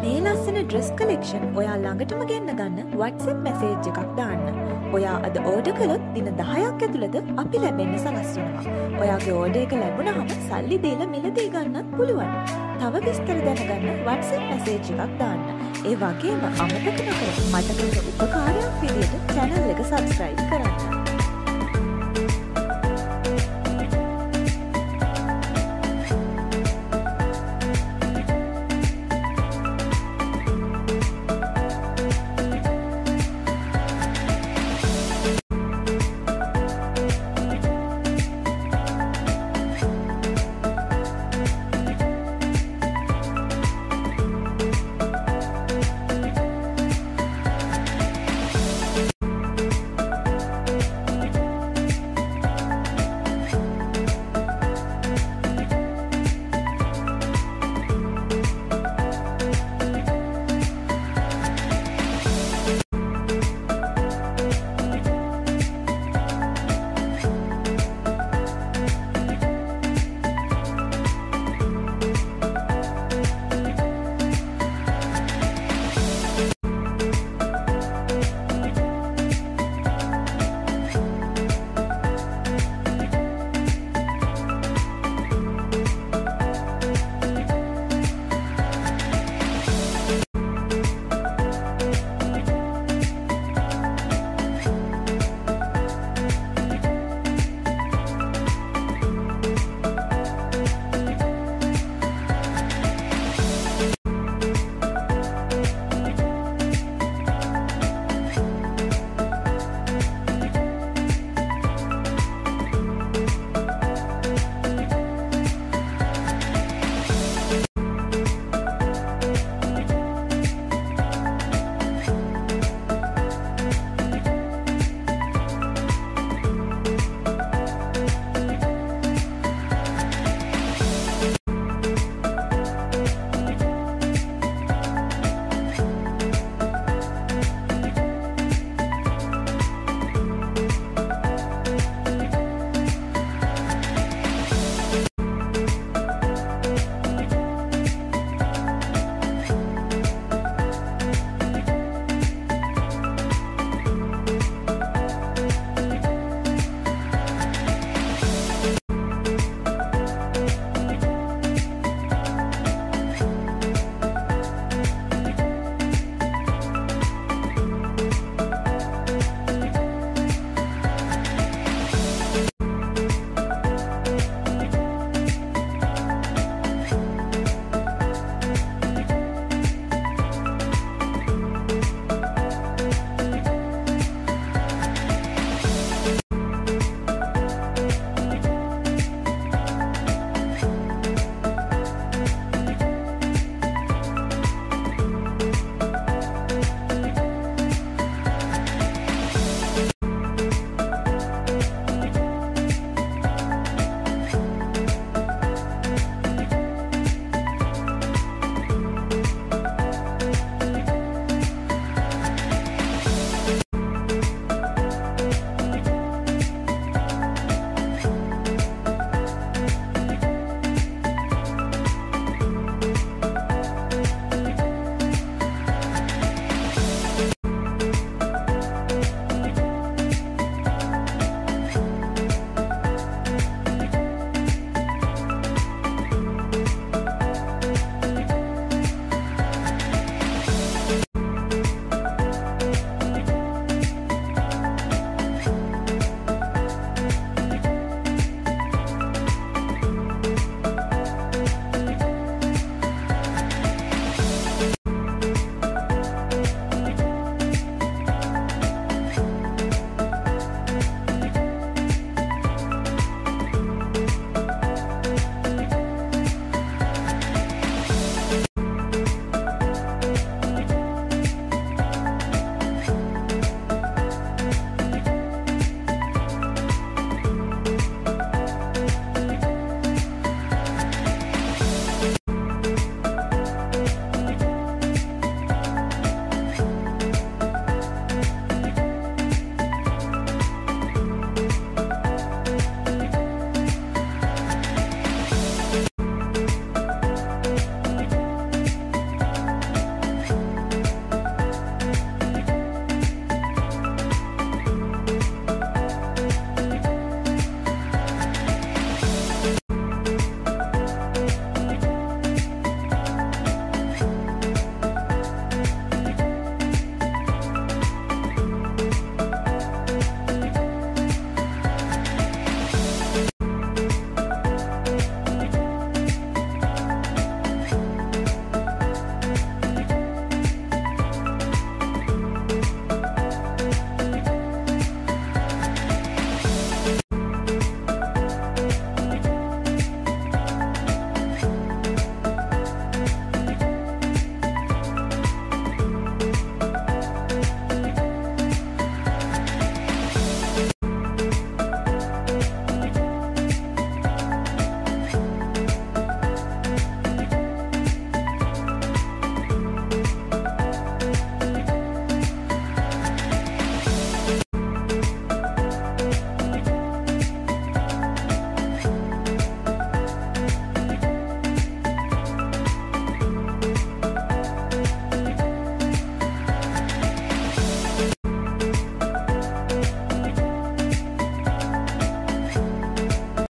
මේ ලස්සන dress collection ඔයා ළඟටම ගෙන්න්න ගන්න වටසප් මැසේජ් එකක් දාන්න. ඔයා අද ඕඩ කළොත් දින දහයක් ඇතුළද අපි ලැබෙන්න සලස්වනවා. ඔයාගේ ඕඩ එක ලැබුණ හම සල්ලි දීල මිලදී ගන්නත් පුළුවන්. තව විස්තර දැනගන්න වටසප් මැසේජ් එකක් දාන්න. ඒ වගේම අමතක නොකර මටකට උපකාරයක් විදියට චැනල් එක සබස්ක්‍රයිබ් කරන්න.